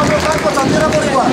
Los otros bancos también por igual.